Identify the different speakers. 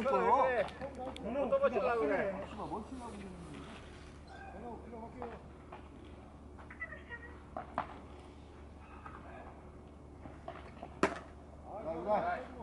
Speaker 1: 붙어요?
Speaker 2: 못떨어지 그래. 나 뭐, 뭐, 뭐 이거